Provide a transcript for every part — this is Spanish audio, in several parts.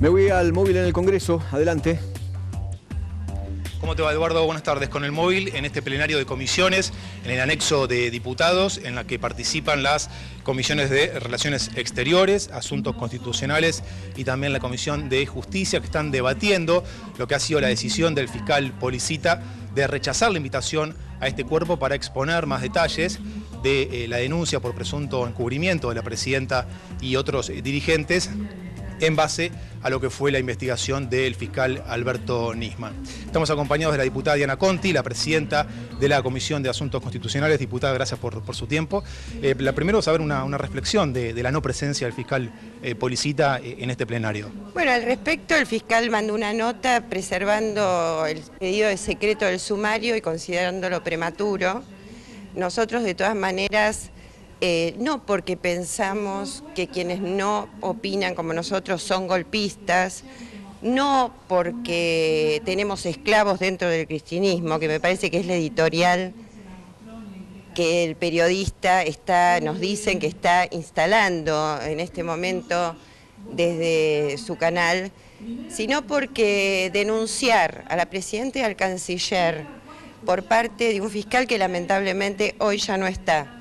Me voy al móvil en el Congreso. Adelante. ¿Cómo te va, Eduardo? Buenas tardes. Con el móvil en este plenario de comisiones, en el anexo de diputados, en la que participan las comisiones de Relaciones Exteriores, Asuntos Constitucionales y también la Comisión de Justicia, que están debatiendo lo que ha sido la decisión del fiscal Policita de rechazar la invitación a este cuerpo para exponer más detalles de eh, la denuncia por presunto encubrimiento de la presidenta y otros eh, dirigentes en base a lo que fue la investigación del fiscal Alberto Nisman. Estamos acompañados de la diputada Diana Conti, la presidenta de la Comisión de Asuntos Constitucionales. Diputada, gracias por, su tiempo. Eh, la primero, saber una, reflexión de, la no presencia del fiscal eh, Policita eh, en este plenario. Bueno, al respecto, el fiscal mandó una nota preservando el pedido de secreto del sumario y considerándolo prematuro. Nosotros, de todas maneras, eh, no porque pensamos que quienes no opinan como nosotros son golpistas, no porque tenemos esclavos dentro del cristianismo, que me parece que es la editorial que el periodista está, nos dicen que está instalando en este momento desde su canal, sino porque denunciar a la presidenta y al canciller por parte de un fiscal que lamentablemente hoy ya no está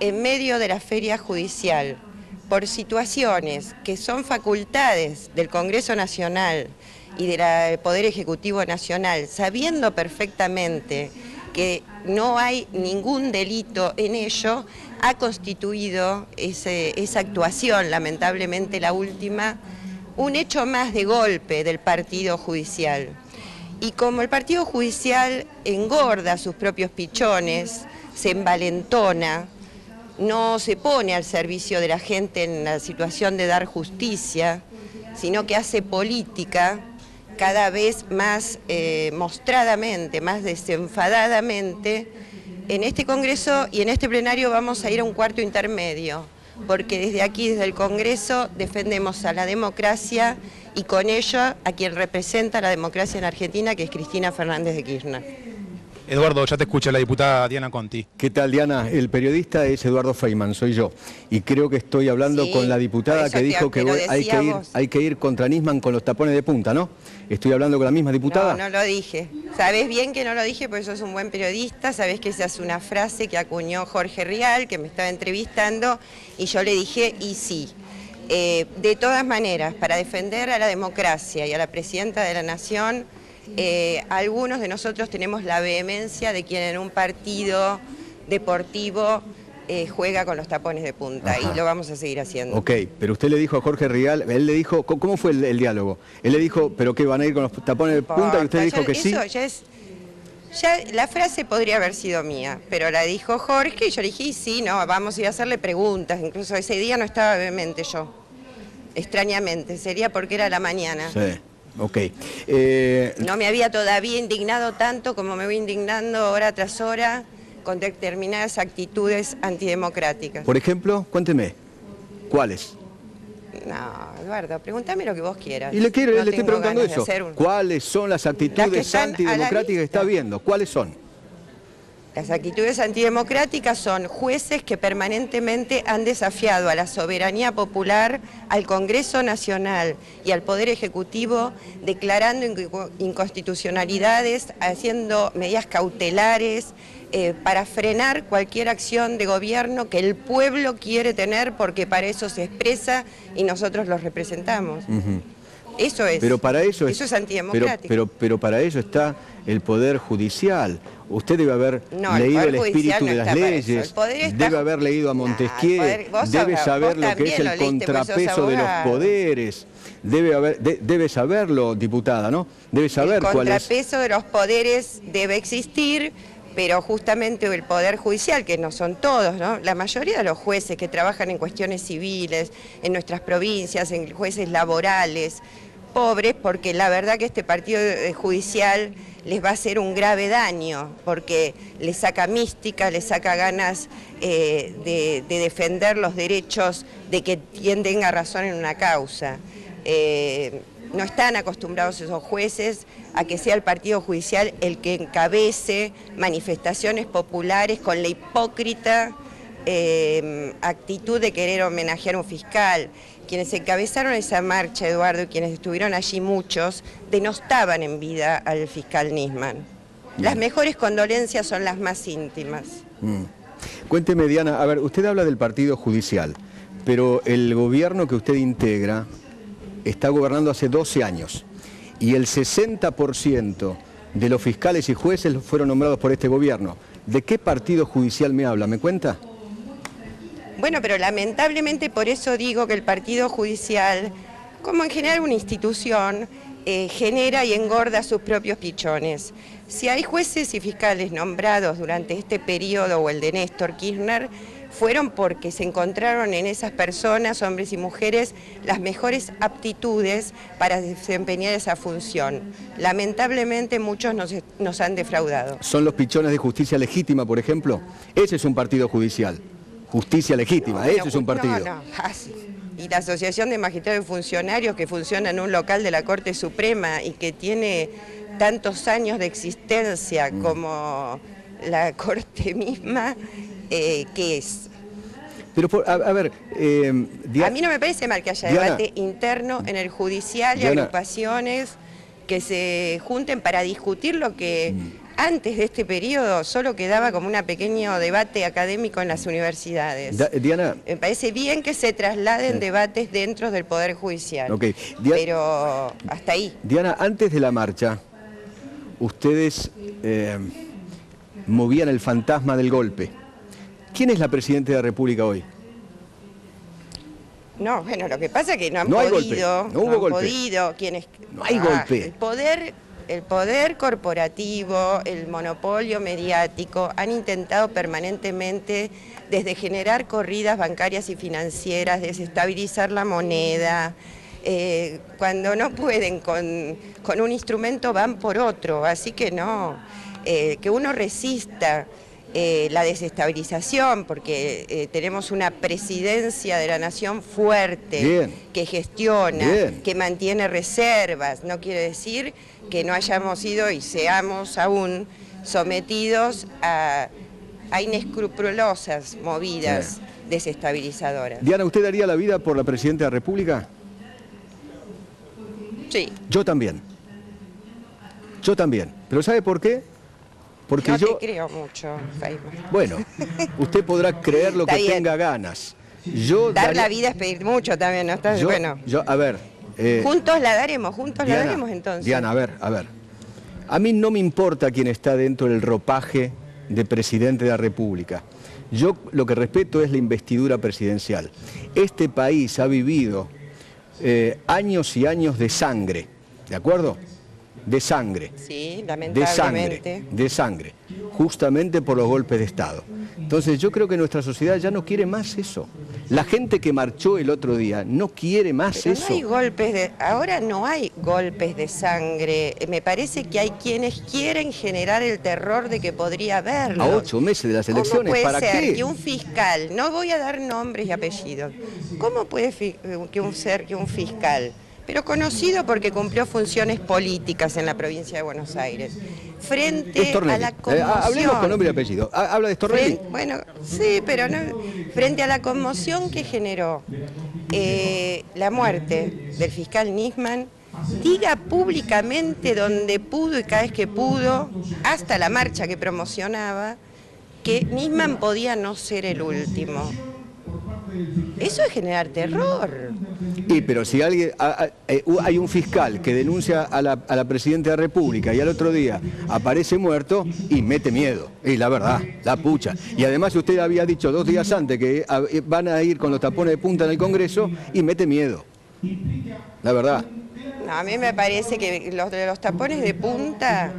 en medio de la feria judicial por situaciones que son facultades del Congreso Nacional y del Poder Ejecutivo Nacional, sabiendo perfectamente que no hay ningún delito en ello, ha constituido esa actuación, lamentablemente la última, un hecho más de golpe del partido judicial. Y como el partido judicial engorda sus propios pichones, se envalentona, no se pone al servicio de la gente en la situación de dar justicia, sino que hace política cada vez más eh, mostradamente, más desenfadadamente. En este Congreso y en este plenario vamos a ir a un cuarto intermedio, porque desde aquí, desde el Congreso, defendemos a la democracia y con ello a quien representa la democracia en Argentina, que es Cristina Fernández de Kirchner. Eduardo, ya te escucha la diputada Diana Conti. ¿Qué tal, Diana? El periodista es Eduardo Feynman, soy yo. Y creo que estoy hablando con la diputada que dijo que hay que, ir, hay que ir contra Nisman con los tapones de punta, ¿no? ¿Estoy hablando con la misma diputada? No, no lo dije. Sabes bien que no lo dije porque sos un buen periodista, sabes que esa es una frase que acuñó Jorge Rial, que me estaba entrevistando, y yo le dije, y sí. Eh, de todas maneras, para defender a la democracia y a la presidenta de la Nación, eh, algunos de nosotros tenemos la vehemencia de quien en un partido deportivo eh, juega con los tapones de punta y lo vamos a seguir haciendo. Ok, pero usted le dijo a Jorge Rial, él le dijo, ¿cómo fue el, diálogo? Él le dijo, ¿pero qué van a ir con los tapones de punta? Y usted dijo que sí. Ya es, ya la frase podría haber sido mía, pero la dijo Jorge y yo le dije, sí, no, vamos a ir a hacerle preguntas. Incluso ese día no estaba vehemente yo, extrañamente, sería porque era la mañana. Sí. Ok. Eh, no me había todavía indignado tanto como me voy indignando hora tras hora con determinadas actitudes antidemocráticas. Por ejemplo, cuénteme, ¿cuáles? No, Eduardo, pregúntame lo que vos quieras. Y le, quiero, le estoy preguntando eso. ¿Cuáles son las actitudes antidemocráticas que está viendo? ¿Cuáles son? Las actitudes antidemocráticas son jueces que permanentemente han desafiado a la soberanía popular, al Congreso Nacional y al Poder Ejecutivo, declarando inconstitucionalidades, haciendo medidas cautelares eh, para frenar cualquier acción de gobierno que el pueblo quiere tener porque para eso se expresa y nosotros los representamos. Eso es. Pero para eso es, eso es antidemocrático. Pero, pero, para eso está el Poder Judicial. Usted debe haber leído el, espíritu de las leyes, debe haber leído a Montesquieu, debe saber lo que es el contrapeso de los poderes. Debe, haber, debe saberlo, diputada, ¿no? Debe saber cuál es. El contrapeso de los poderes debe existir, pero justamente el Poder Judicial, que no son todos, ¿no? la mayoría de los jueces que trabajan en cuestiones civiles, en nuestras provincias, en jueces laborales, pobres porque la verdad que este partido judicial les va a hacer un grave daño porque les saca mística, les saca ganas eh, de, defender los derechos de que quien tenga razón en una causa. Eh, no están acostumbrados esos jueces a que sea el partido judicial el que encabece manifestaciones populares con la hipócrita eh, actitud de querer homenajear a un fiscal quienes encabezaron esa marcha, Eduardo, y quienes estuvieron allí muchos, denostaban en vida al fiscal Nisman. Las mejores condolencias son las más íntimas. Mm. Cuénteme, Diana, a ver, usted habla del partido judicial, pero el gobierno que usted integra está gobernando hace 12 años y el 60% de los fiscales y jueces fueron nombrados por este gobierno. ¿De qué partido judicial me habla? ¿Me cuenta? Bueno, pero lamentablemente por eso digo que el partido judicial, como en general una institución, eh, genera y engorda sus propios pichones. Si hay jueces y fiscales nombrados durante este periodo o el de Néstor Kirchner, fueron porque se encontraron en esas personas, hombres y mujeres, las mejores aptitudes para desempeñar esa función. Lamentablemente muchos nos, han defraudado. ¿Son los pichones de justicia legítima, por ejemplo? Ese es un partido judicial. Justicia legítima, ese es un partido. No, no, Y la Asociación de Magistrados y Funcionarios que funciona en un local de la Corte Suprema y que tiene tantos años de existencia mm. como la Corte misma, eh, ¿qué es? Pero, a, ver... Eh, a mí no me parece mal que haya debate interno en el judicial y agrupaciones que se junten para discutir lo que mm. Antes de este periodo solo quedaba como un pequeño debate académico en las universidades. Diana... Me parece bien que se trasladen debates dentro del Poder Judicial, pero hasta ahí. Diana, antes de la marcha, ustedes eh, movían el fantasma del golpe. ¿Quién es la Presidenta de la República hoy? No, bueno, lo que pasa es que no han podido, no, hubo han podido, quienes... No hay golpe. El poder, el poder corporativo, el monopolio mediático han intentado permanentemente desde generar corridas bancarias y financieras, desestabilizar la moneda, eh, cuando no pueden con, con, un instrumento van por otro, así que no, eh, que uno resista eh, la desestabilización, porque tenemos una presidencia de la nación fuerte, que gestiona, que mantiene reservas, no quiere decir que no hayamos ido y seamos aún sometidos a, inescrupulosas movidas desestabilizadoras. Diana, ¿usted daría la vida por la Presidenta de la República? Sí. Yo también. Yo también. ¿Pero sabe por qué? Porque no yo... te creo mucho, Bueno, usted podrá creer lo que tenga ganas. Yo Dar la vida es pedir mucho también, ¿no? Estás... bueno. Yo, a ver... Eh, juntos la daremos, juntos la daremos entonces. Diana, a ver, a ver. A mí no me importa quién está dentro del ropaje de presidente de la República. Yo lo que respeto es la investidura presidencial. Este país ha vivido eh, años y años de sangre, ¿de acuerdo? De sangre. Sí, lamentablemente. De sangre, de sangre, justamente por los golpes de Estado. Entonces yo creo que nuestra sociedad ya no quiere más eso. La gente que marchó el otro día no quiere más eso. No hay golpes de, ahora no hay golpes de sangre. Me parece que hay quienes quieren generar el terror de que podría haberlo. A ocho meses de las elecciones, puede ¿para ser que un fiscal, no voy a dar nombres y apellidos, ¿cómo puede que un ser que un fiscal pero conocido porque cumplió funciones políticas en la provincia de Buenos Aires. Frente a la conmoción... Eh, hablemos con nombre y apellido. Habla de Stornelli. bueno, sí, pero no, frente a la conmoción que generó eh, la muerte del fiscal Nisman, diga públicamente donde pudo y cada vez que pudo, hasta la marcha que promocionaba, que Nisman podía no ser el último. Eso es generar terror. Y pero si alguien eh, hay un fiscal que denuncia a la, Presidenta de la República y al otro día aparece muerto y mete miedo. Y la verdad, la pucha. Y además usted había dicho dos días antes que eh, van a ir con los tapones de punta en el Congreso y mete miedo. La verdad. A mí me parece que los de los tapones de punta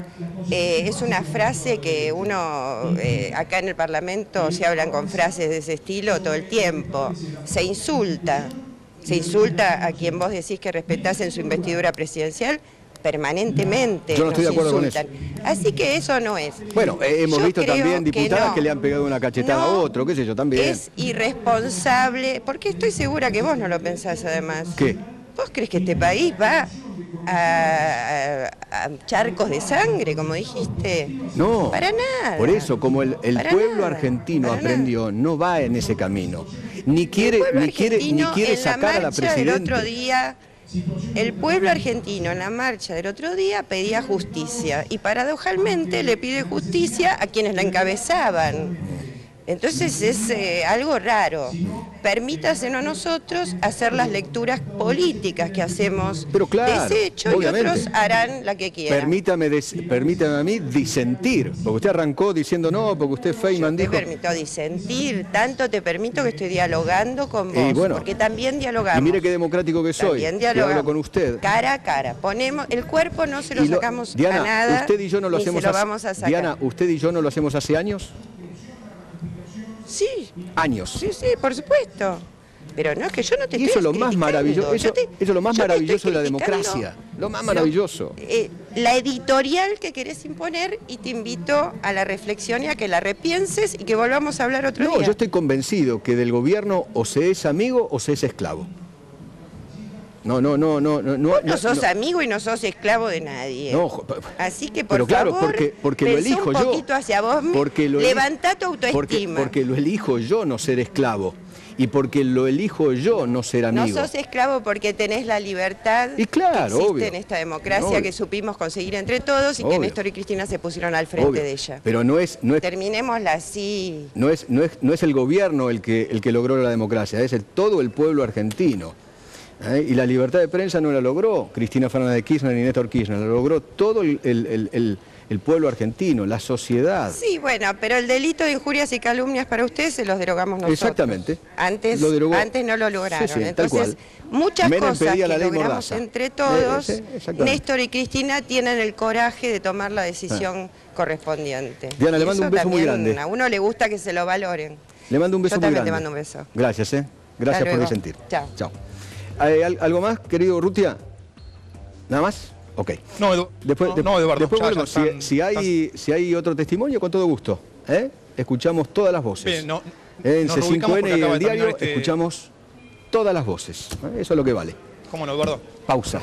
eh, es una frase que uno, acá en el Parlamento se hablan con frases de ese estilo todo el tiempo, se insulta se insulta a quien vos decís que respetás en su investidura presidencial permanentemente. Yo no estoy de acuerdo con eso. Así que eso no es. Bueno, eh, hemos visto también diputadas que, le han pegado una cachetada a otro, qué sé yo, también. Es irresponsable, porque estoy segura que vos no lo pensás además. ¿Qué? ¿Vos crees que este país va a, charcos de sangre, como dijiste? No. Para nada. Por eso, como el, pueblo argentino aprendió, no va en ese camino. ni quiere, ni quiere, ni quiere sacar a la presidenta. El otro día, el pueblo argentino en la marcha del otro día pedía justicia y paradojalmente le pide justicia a quienes la encabezaban. Entonces es eh, algo raro. Permítasenos a nosotros hacer las lecturas políticas que hacemos Pero claro, de ese hecho y otros harán la que quieran. Permítame, permítame a mí disentir, porque usted arrancó diciendo no, porque usted Feynman dijo... te permito disentir, tanto te permito que estoy dialogando con vos, porque también dialogamos. Y mire qué democrático que soy, también dialogamos. con usted. Cara a cara, ponemos, el cuerpo no se lo, sacamos a nada, usted y yo no lo hacemos lo vamos a sacar. Diana, ¿usted y yo no lo hacemos hace años? Sí. Años. Sí, sí, por supuesto. Pero no es que yo no te y eso es lo más maravilloso, eso, es lo más maravilloso de la democracia, lo más maravilloso. Eh, la editorial que querés imponer y te invito a la reflexión y a que la repienses y que volvamos a hablar otro día. No, yo estoy convencido que del gobierno o se es amigo o se es esclavo. No, no, no, no, no. Vos no, sos amigo y no sos esclavo de nadie. No, así que por pero claro, porque, porque lo elijo un poquito hacia vos, porque lo levantá tu autoestima. Porque, lo elijo yo no ser esclavo. Y porque lo elijo yo no ser amigo. No sos esclavo porque tenés la libertad y claro, que existe en esta democracia que supimos conseguir entre todos y que Néstor y Cristina se pusieron al frente de ella. Pero no es, no es terminémosla así. No es, no es, no es el gobierno el que, el que logró la democracia, es el, todo el pueblo argentino. ¿Eh? Y la libertad de prensa no la logró Cristina Fernández de Kirchner ni Néstor Kirchner, la logró todo el, pueblo argentino, la sociedad. Sí, bueno, pero el delito de injurias y calumnias para ustedes se los derogamos nosotros. Exactamente. Antes, antes no lo lograron. Entonces, muchas cosas que logramos entre todos, Néstor y Cristina tienen el coraje de tomar la decisión ah. correspondiente. Diana, le mando un beso muy grande. A uno le gusta que se lo valoren. Le mando un beso Yo muy también te mando un beso. Gracias, ¿eh? Gracias por disentir. Chao. Chao. ¿Algo más, querido Rutia? ¿Nada más? Ok. No, después, no, Eduardo. si, hay, si hay otro testimonio, con todo gusto. ¿eh? Escuchamos todas las voces. no, en C5N y el diario este escuchamos todas las voces. ¿eh? Eso es lo que vale. ¿Cómo no, Eduardo? Pausa.